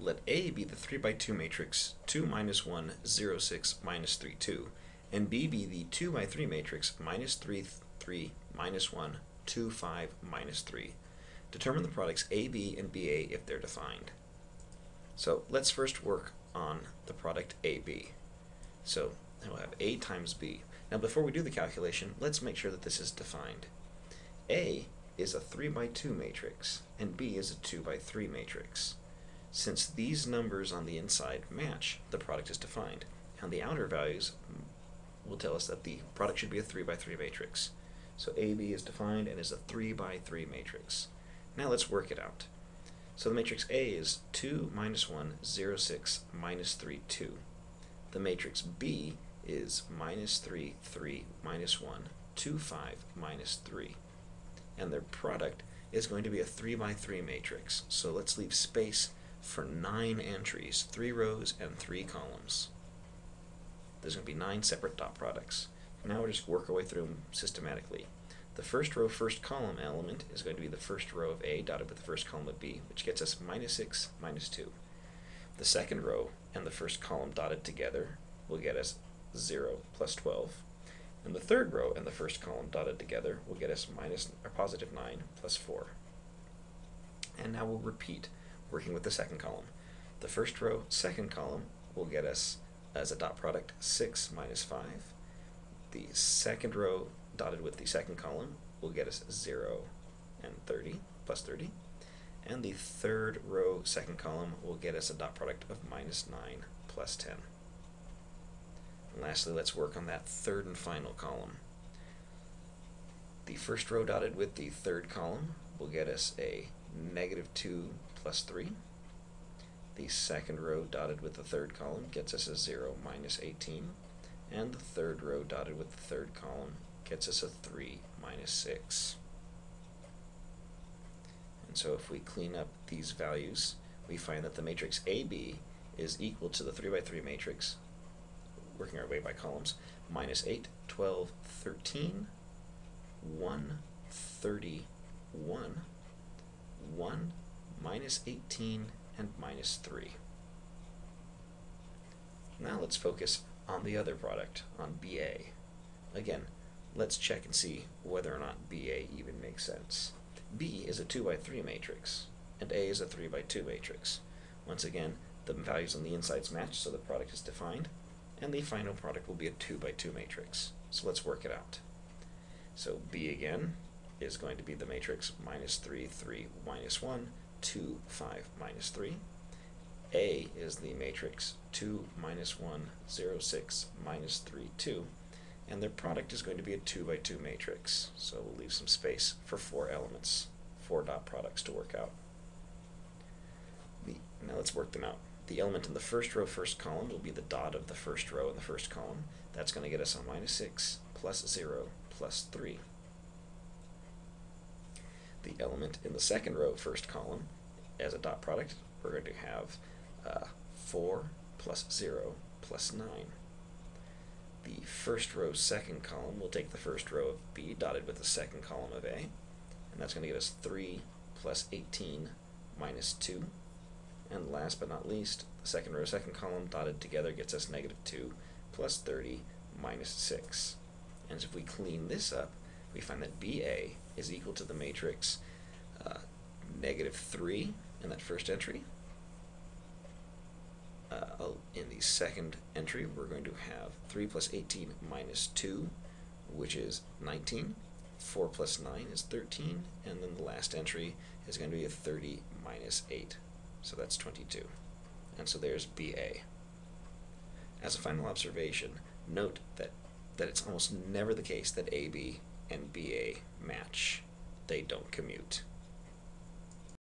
let A be the 3 by 2 matrix 2 minus 1, 0, 6, minus 3, 2, and B be the 2 by 3 matrix minus 3, 3, minus 1, 2, 5, minus 3. Determine the products AB and BA if they're defined. So let's first work on the product AB. So we'll have A times B. Now before we do the calculation, let's make sure that this is defined. A is a 3 by 2 matrix, and B is a 2 by 3 matrix. Since these numbers on the inside match, the product is defined, and the outer values will tell us that the product should be a 3 by 3 matrix. So AB is defined and is a 3 by 3 matrix. Now let's work it out. So the matrix A is 2 minus 1, 0, 6, minus 3, 2. The matrix B is minus 3, 3, minus 1, 2, 5, minus 3. And their product is going to be a 3 by 3 matrix. So let's leave space for 9 entries, 3 rows and 3 columns. There's going to be 9 separate dot products. Now we'll just work our way through them systematically. The first row, first column element is going to be the first row of A dotted with the first column of B, which gets us minus 6, minus 2. The second row and the first column dotted together will get us 0 plus 12. And the third row and the first column dotted together will get us minus or positive 9 plus 4. And now we'll repeat, working with the second column. The first row, second column will get us, as a dot product, 6 minus 5. The second row dotted with the second column will get us 0 and 30, plus 30. And the third row, second column, will get us a dot product of minus 9 plus 10. And lastly, let's work on that third and final column. The first row dotted with the third column will get us a negative 2 plus 3. The second row dotted with the third column gets us a 0 minus 18. And the third row dotted with the third column gets us a 3 minus 6. And so if we clean up these values, we find that the matrix AB is equal to the 3 by 3 matrix, working our way by columns, minus 8, 12, 13, 1, 31, 1, minus 18, and minus 3. Now let's focus on the other product, on BA. Again, let's check and see whether or not BA even makes sense. B is a 2 by 3 matrix, and A is a 3 by 2 matrix. Once again, the values on the insides match, so the product is defined, and the final product will be a 2 by 2 matrix. So let's work it out. So B again is going to be the matrix minus 3, 3, minus 1, 2, 5, minus 3. A is the matrix 2, minus 1, 0, 6, minus 3, 2 and their product is going to be a 2 by 2 matrix. So we'll leave some space for four elements, four dot products to work out. The, now let's work them out. The element in the first row, first column will be the dot of the first row in the first column. That's going to get us a minus 6 plus 0 plus 3. The element in the second row, first column, as a dot product, we're going to have uh, 4 plus 0 plus 9 the first row second column, we'll take the first row of B dotted with the second column of A, and that's going to give us 3 plus 18 minus 2. And last but not least, the second row second column dotted together gets us negative 2 plus 30 minus 6. And so if we clean this up, we find that BA is equal to the matrix uh, negative 3 in that first entry, uh, in the second entry, we're going to have 3 plus 18 minus 2, which is 19. 4 plus 9 is 13. And then the last entry is going to be a 30 minus 8. So that's 22. And so there's BA. As a final observation, note that, that it's almost never the case that AB and BA match. They don't commute.